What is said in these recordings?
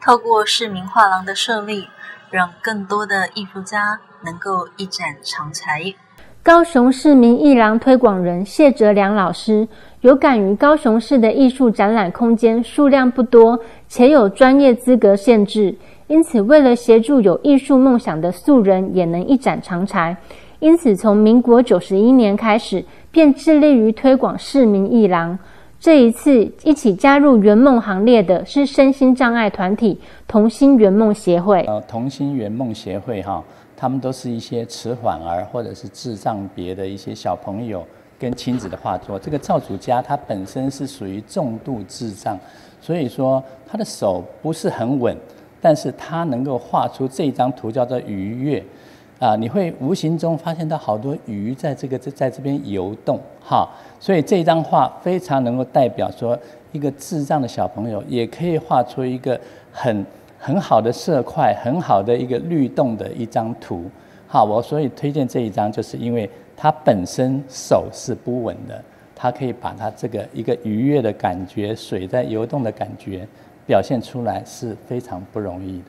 透过市民画廊的设立，让更多的艺术家能够一展长才。高雄市民艺廊推广人谢哲良老师有感于高雄市的艺术展览空间数量不多，且有专业资格限制，因此为了协助有艺术梦想的素人也能一展长才，因此从民国九十一年开始，便致力于推广市民艺廊。这一次一起加入圆梦行列的是身心障碍团体同心圆梦协会。呃，同心圆梦协会哈，他们都是一些迟缓儿或者是智障别的一些小朋友跟亲子的画作。这个赵主家他本身是属于重度智障，所以说他的手不是很稳，但是他能够画出这张图叫做愉悦。啊，你会无形中发现到好多鱼在这个在在这边游动，哈，所以这张画非常能够代表说，一个智障的小朋友也可以画出一个很很好的色块，很好的一个律动的一张图，好，我所以推荐这一张，就是因为它本身手是不稳的，它可以把它这个一个愉悦的感觉，水在游动的感觉表现出来是非常不容易的。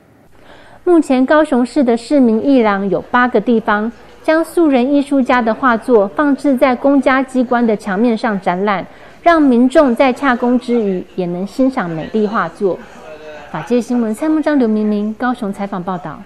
目前高雄市的市民艺廊有八个地方，将素人艺术家的画作放置在公家机关的墙面上展览，让民众在洽公之余也能欣赏美丽画作。法界新闻蔡木章、刘明明高雄采访报道。